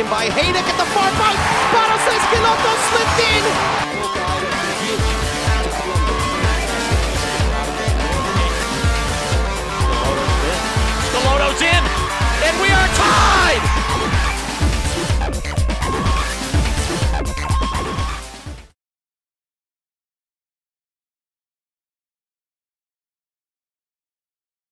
by Haydock at the far post. Paros Esqueloto